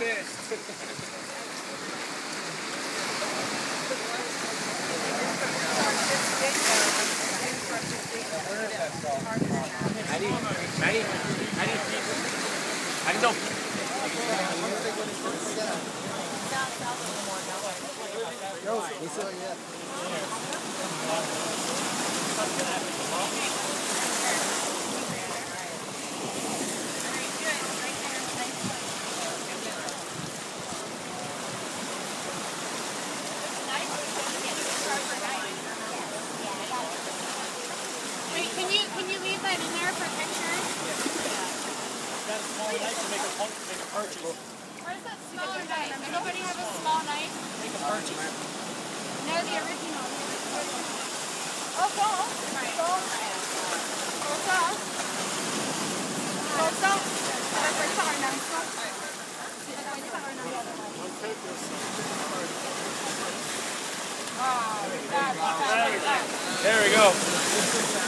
Are gone. Wait, can you can you leave that in there for pictures? Where's that smaller knife? Does nobody have a small knife? Make a purchase. No, the original. Oh, go. Cosa? Cosa? Aspetta, no. There we go.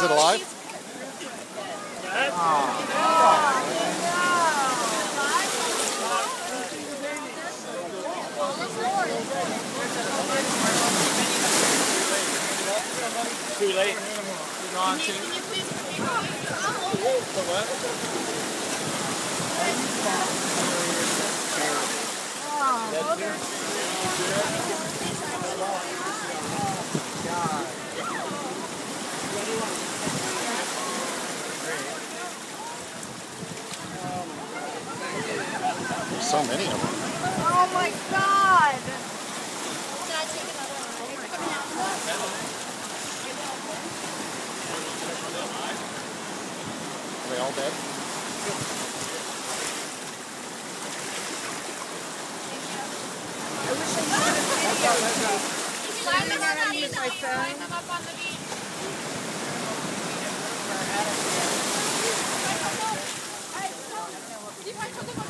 Is it alive? Too late. Gone too. There's so many of them. Oh my god! Are they all dead? I wish I could have video of them. Line them up on the beach. Line them up on the beach.